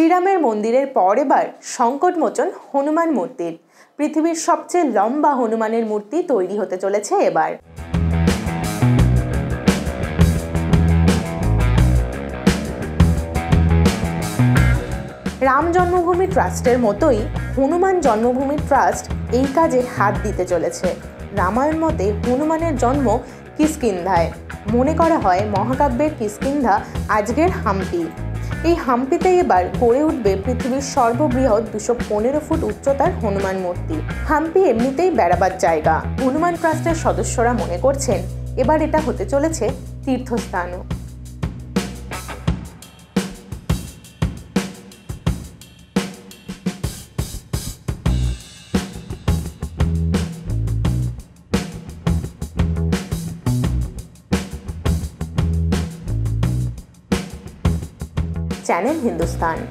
শ্রীরামের মন্দিরের পর এবার সংকটমোচন হনুমান মূর্তির। পৃথিবীর সবচেয়ে লম্বা হনুমানের মূর্তি তৈরি হতে চলেছে এবার। রাম জন্মভূমি ট্রাস্টের মতোই হনুমান জন্মভূমি ট্রাস্ট এই কাজে হাত দিতে চলেছে। রামায়ণ মতে হনুমানের জন্ম কিষ্কিন্ধায়। মনে করা হয় মহাকাব্যের কিষ্কিন্ধা আজকের হাম্পি। এই হাম্পিতে এবার গড়ে উঠবে পৃথিবীর সর্ববৃহৎ দুশো পনেরো ফুট উচ্চতার হনুমান মূর্তি। হাম্পি এমনিতেই বেড়াবার জায়গা। হনুমান ট্রাস্টের সদস্যরা মনে করছেন, এবার এটা হতে চলেছে তীর্থস্থানও। चैनल हिंदुस्तान